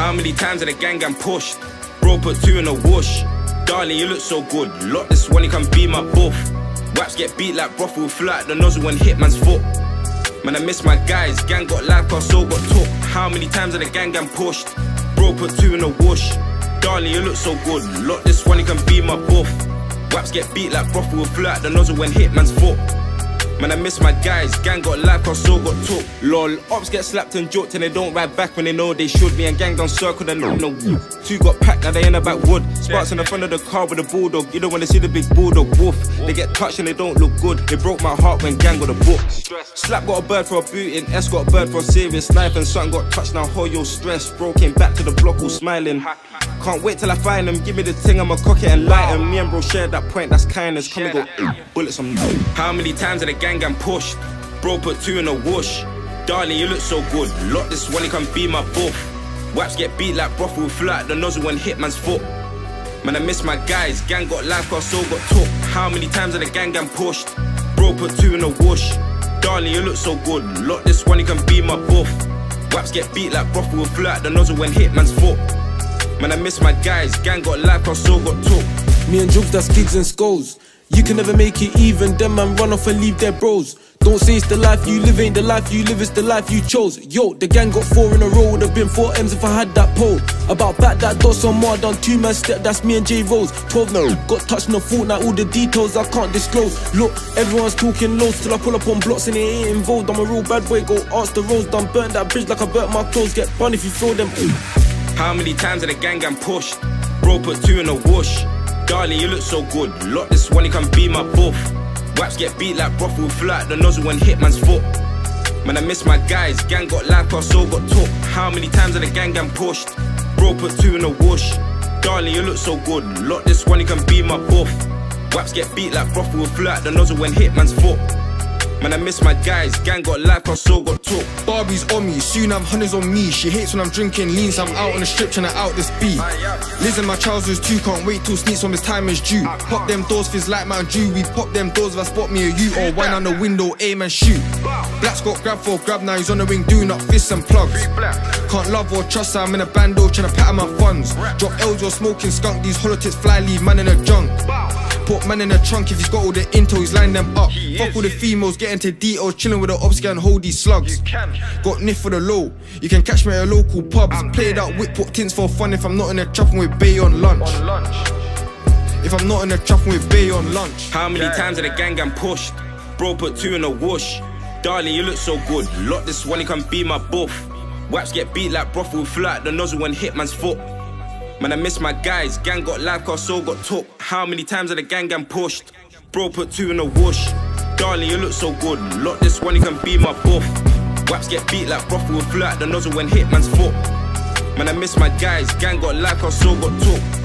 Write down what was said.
How many times did the gang gang pushed? Bro put two in a whoosh. Darling, you look so good. Lock this one, you can be my buff. Waps get beat like brothel, flat the nozzle when hit man's foot. Man, I miss my guys. Gang got life, cause so got took. How many times did the gang gang pushed? Bro put two in a whoosh. Darling, you look so good. Lock this one, you can be my buff. Waps get beat like brothel, flat the nozzle when hit man's foot. Man, I miss my guys. Gang got life, cause so got took. Lol, ops get slapped and joked and they don't ride back when they know they should be. And gang done circled and no, no. Two got packed, now they in the back wood. Sparks in the front of the car with a bulldog. You don't wanna see the big bulldog wolf. They get touched and they don't look good. They broke my heart when gang got a book. Slap got a bird for a booting, S got a bird for a serious knife, and something got touched. Now, ho, yo, stress. Bro came back to the block all smiling. Can't wait till I find them. Give me the thing, I'ma cock it and light 'em. Me and bro shared that point, that's kindness. Come and go bullets on me. How many times did the gang gang pushed? Bro put two in a whoosh. Darling, you look so good. Lock this one, you can be my buff. Waps get beat like brothel, flat the nozzle when hit man's foot. Man, I miss my guys. Gang got life, cause so got took. How many times did the gang gang pushed? Bro put two in a whoosh. Darling, you look so good. Lock this one, you can be my buff. Waps get beat like brothel, flat the nozzle when hit man's foot. Man, I miss my guys. Gang got life, cause so got took. Me and Jugs, that's gigs and skulls. You can never make it even, them man run off and leave their bros. Don't say it's the life you live, ain't the life you live, it's the life you chose. Yo, the gang got four in a row, would have been four M's if I had that pole. About back that door some more, done two man step, that's me and J Rose. 12 now, got touched in the fortnight, all the details I can't disclose. Look, everyone's talking loads till I pull up on blocks and they ain't involved. I'm a real bad boy, go ask the rose, done burnt that bridge like I burnt my clothes. Get bun if you throw them. Ooh. How many times did the gang gang pushed? Bro put two in a whoosh. Darling, you look so good. Lock this one, you can be my buff. Waps get beat like brothel, flat the nozzle when hit man's foot. Man, I miss my guys. Gang got life, cause so got took. How many times did the gang gang pushed? Bro put two in a whoosh. Darling, you look so good. Lock this one, you can be my buff. Waps get beat like brothel, flat the nozzle when hit man's foot. Man, I miss my guys. Gang got life, cause so got took. Barbie's on me, soon have hundreds on me. She hates when I'm drinking lean, so I'm out on the strip trying to out this beat. Liz in my trousers too, can't wait till sneaks when his time is due. Pop them doors, fizz like Mount Dew. We pop them doors if I spot me or you, or wine on the window, aim and shoot. Black's got grab for grab now, he's on the wing, doing up fists and plugs. Can't love or trust, I'm in a bando trying to pattern my funds. Drop L's, you're smoking skunk, these hollow tips fly, leave man in a junk. Put man in the trunk if he's got all the intel, he's lined them up. Fuck all the females, get into details, chilling with the ops, and hold these slugs. Got niff for the low, you can catch me at a local pubs. Played out whip, put tints for fun if I'm not in the chopping with Bay on lunch. If I'm not in the chopping with Bay on lunch. How many times did the gang gang pushed? Bro put two in a whoosh. Darling, you look so good. Lock this one, you can be my buff. Waps get beat like brothel, flat the nozzle when hit man's foot. Man, I miss my guys. Gang got life, cause so got took. How many times did the gang gang pushed? Bro put two in a whoosh. Darling, you look so good. Lock this one, you can be my buff. Waps get beat like brothel, flat the nozzle when hit man's foot. Man, I miss my guys. Gang got life, cause so got took.